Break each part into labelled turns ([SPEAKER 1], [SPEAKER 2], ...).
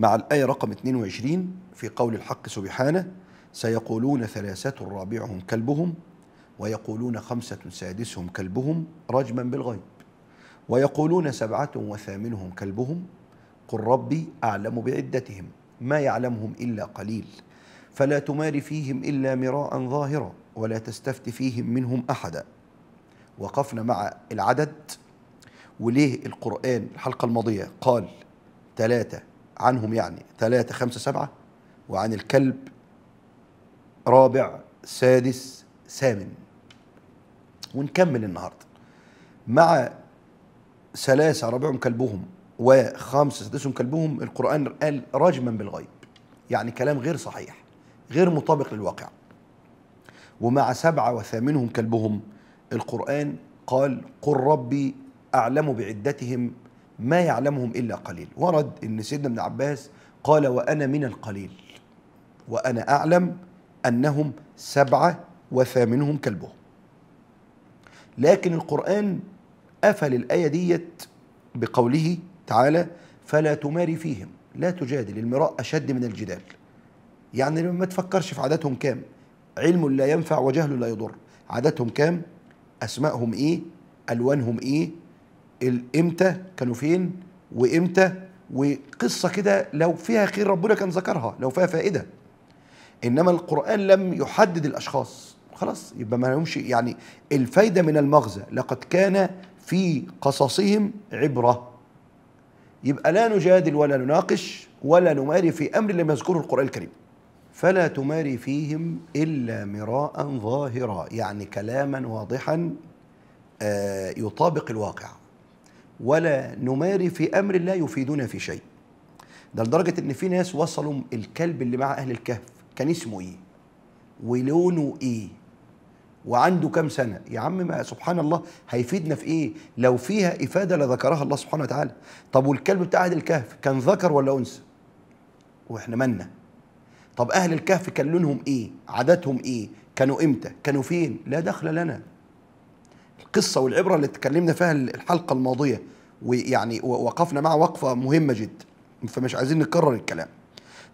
[SPEAKER 1] مع الآية رقم 22 في قول الحق سبحانه سيقولون ثلاثة رابعهم كلبهم ويقولون خمسة سادسهم كلبهم رجما بالغيب ويقولون سبعة وثامنهم كلبهم قل ربي أعلم بعدتهم ما يعلمهم إلا قليل فلا تمار فيهم إلا مراء ظاهرا ولا تستفت فيهم منهم أحدا. وقفنا مع العدد وليه القرآن الحلقة الماضية قال ثلاثة عنهم يعني ثلاثة خمسة سبعة وعن الكلب رابع سادس ثامن. ونكمل النهارده. مع ثلاثة رابعهم كلبهم وخمسة سادسهم كلبهم القرآن قال رجما بالغيب. يعني كلام غير صحيح غير مطابق للواقع. ومع سبعة وثامنهم كلبهم القرآن قال قل ربي أعلم بعدتهم ما يعلمهم إلا قليل. ورد أن سيدنا ابن عباس قال وأنا من القليل. وأنا أعلم أنهم سبعة وثامنهم كلبهم. لكن القرآن قفل الآية ديت بقوله تعالى فلا تماري فيهم لا تجادل المراء أشد من الجدال. يعني ما تفكرش في عاداتهم كام؟ علم لا ينفع وجهل لا يضر. عاداتهم كام؟ أسمائهم إيه؟ ألوانهم إيه؟ إمتى كانوا فين وامتى وقصة كده لو فيها خير ربنا كان ذكرها لو فيها فائدة. إنما القرآن لم يحدد الأشخاص. خلاص يبقى ما لهمش يعني الفايدة من المغزى. لقد كان في قصصهم عبرة. يبقى لا نجادل ولا نناقش ولا نماري في أمر لم يذكره القرآن الكريم. فلا تماري فيهم إلا مراء ظاهرا يعني كلاما واضحا آه يطابق الواقع. ولا نماري في أمر لا يفيدنا في شيء. ده لدرجة إن في ناس وصلوا الكلب اللي مع أهل الكهف كان اسمه إيه؟ ولونه إيه؟ وعنده كام سنة؟ يا عم ما سبحان الله هيفيدنا في إيه؟ لو فيها إفادة لذكرها الله سبحانه وتعالى. طب والكلب بتاع أهل الكهف كان ذكر ولا أنثى؟ وإحنا مالنا طب أهل الكهف كان لونهم إيه؟ عاداتهم إيه؟ كانوا إمتى؟ كانوا فين؟ لا دخل لنا. القصة والعبرة اللي اتكلمنا فيها الحلقة الماضية ويعني وقفنا مع وقفة مهمة جدا فمش عايزين نكرر الكلام.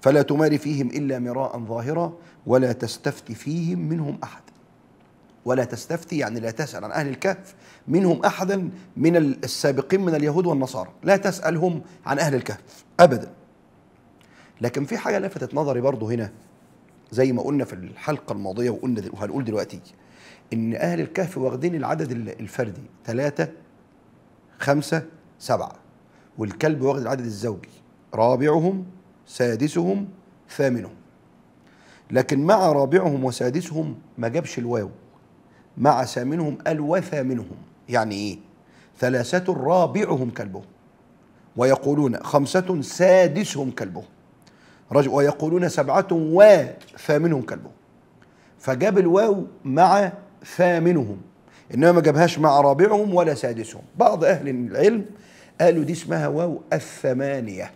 [SPEAKER 1] فلا تماري فيهم إلا مراء ظاهرا ولا تستفت فيهم منهم أحد. ولا تستفتي يعني لا تسأل عن أهل الكهف منهم أحدا من السابقين من اليهود والنصارى. لا تسألهم عن أهل الكهف أبدا. لكن في حاجة لفتت نظري برضو هنا. زي ما قلنا في الحلقة الماضية وقلنا. وهنقول دلوقتي إن أهل الكهف واخدين العدد الفردي. ثلاثة خمسة سبعة. والكلب واخد العدد الزوجي. رابعهم سادسهم ثامنهم. لكن مع رابعهم وسادسهم ما جابش الواو. مع ثامنهم قال وثامنهم يعني إيه؟ ثلاثة رابعهم كلبهم. ويقولون خمسة سادسهم كلبهم. رجل ويقولون سبعة وثامنهم كلبهم. فجاب الواو مع ثامنهم. إنما ما جابهاش مع رابعهم ولا سادسهم. بعض أهل العلم قالوا دي اسمها واو الثمانية.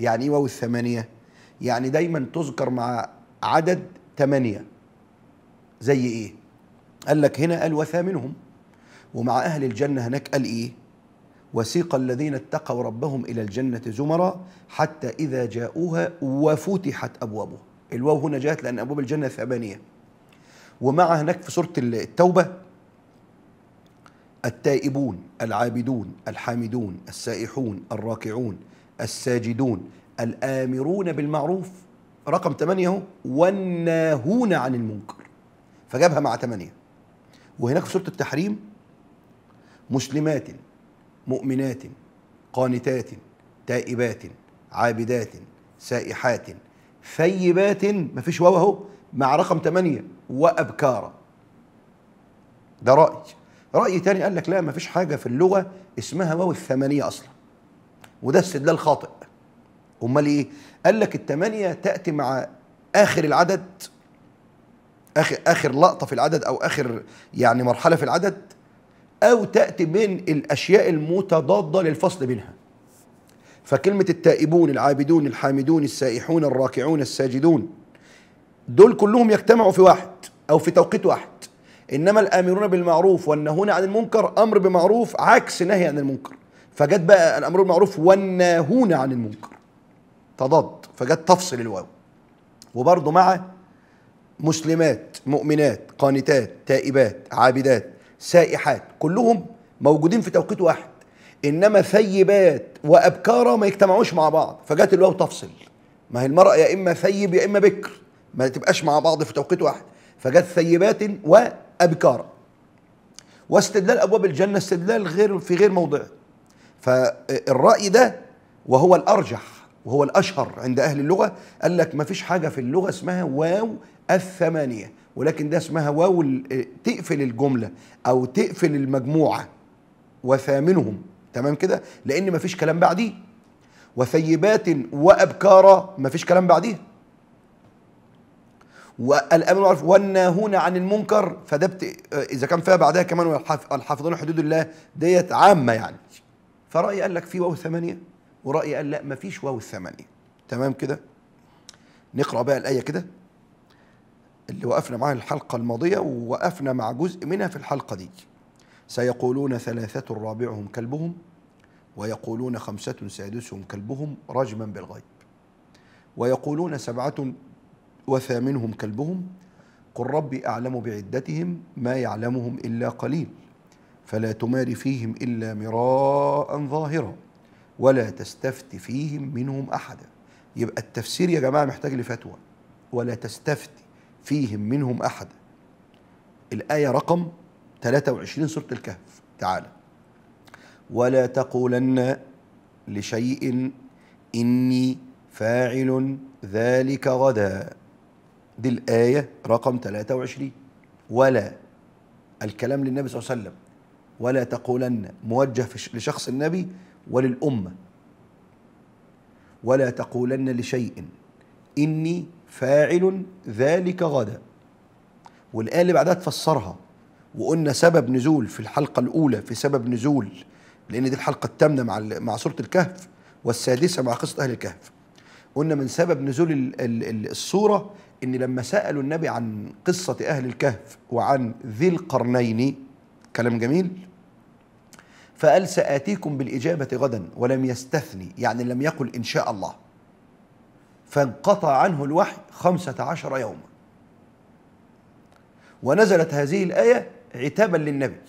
[SPEAKER 1] يعني إيه واو الثمانية؟ يعني دايما تذكر مع عدد ثمانية. زي إيه؟ قال لك هنا قال وثامنهم ومع أهل الجنة هناك قال إيه؟ وسيق الذين اتقوا ربهم إلى الجنة زمرا حتى إذا جاءوها وفتحت أبوابها الواو هنا جاءت لأن أبواب الجنة ثمانية. ومع هناك في سورة التوبة التائبون العابدون الحامدون السائحون الراكعون الساجدون الآمرون بالمعروف. رقم ثمانية اهو والناهون عن المنكر. فجابها مع ثمانية وهناك في سورة التحريم مسلمات مؤمنات قانتات تائبات عابدات سائحات ثيبات ما فيش واو اهو مع رقم ثمانية وأبكارا. ده رأي رأي تاني قال لك لا ما فيش حاجة في اللغة اسمها واو الثمانية أصلا. وده استدلال خاطئ. أمال إيه؟ قال لك الثمانية تأتي مع آخر العدد آخر آخر لقطة في العدد أو آخر يعني مرحلة في العدد أو تأتي من الأشياء المتضادة للفصل بينها فكلمة التائبون العابدون الحامدون السائحون الراكعون الساجدون دول كلهم يجتمعوا في واحد أو في توقيت واحد. إنما الآمرون بالمعروف والنهون عن المنكر أمر بمعروف عكس نهي عن المنكر. فجت بقى الأمر بالمعروف والناهون عن المنكر. تضاد. فجت تفصل الواو. وبرضه مع مسلمات مؤمنات قانتات تائبات عابدات سائحات كلهم موجودين في توقيت واحد. إنما ثيبات وأبكارا ما يجتمعوش مع بعض. فجت الواو تفصل. ما هي المرأة يا إما ثيب يا إما بكر. ما تبقاش مع بعض في توقيت واحد. فجت ثيبات وابكارا واستدلال أبواب الجنة استدلال غير في غير موضعه فالرأي ده وهو الأرجح وهو الأشهر عند أهل اللغة قال لك ما فيش حاجة في اللغة اسمها واو الثمانية ولكن ده اسمها واو تقفل الجملة أو تقفل المجموعة. وثامنهم تمام كده؟ لأن ما فيش كلام بعديه. وثيبات وابكارا ما فيش كلام بعديه والأمر والمعروف والناهون عن المنكر فده بت... إذا كان فيها بعدها كمان الحافظون حدود الله ديت عامة يعني. فرأي قال لك في واو ثمانيه ورأي قال لا ما فيش واو الثمانية. تمام كده؟ نقرأ بقى الآية كده. اللي وقفنا معاها الحلقة الماضية ووقفنا مع جزء منها في الحلقة دي. سيقولون ثلاثة رابعهم كلبهم ويقولون خمسة سادسهم كلبهم رجما بالغيب. ويقولون سبعة وثامنهم كلبهم قل ربي أعلم بعدتهم ما يعلمهم إلا قليل فلا تمار فيهم إلا مراء ظاهرا ولا تستفت فيهم منهم أحدا. يبقى التفسير يا جماعة محتاج لفتوى. ولا تستفت فيهم منهم أحدا. الآية رقم 23 سورة الكهف. تعالى ولا تقولن لشيء إني فاعل ذلك غدا. دي الآية رقم 23 ولا الكلام للنبي صلى الله عليه وسلم ولا تقولن موجه لشخص النبي وللأمة. ولا تقولن لشيء إني فاعل ذلك غدا. والآية اللي بعدها تفسرها وقلنا سبب نزول في الحلقة الأولى في سبب نزول لأن دي الحلقة الثامنة مع مع سورة الكهف والسادسة مع قصة أهل الكهف. قلنا من سبب نزول ال- إن لما سألوا النبي عن قصة أهل الكهف وعن ذي القرنين كلام جميل. فقال سآتيكم بالإجابة غدا ولم يستثني يعني لم يقل إن شاء الله. فانقطع عنه الوحي خمسة عشر يوما. ونزلت هذه الآية عتابا للنبي.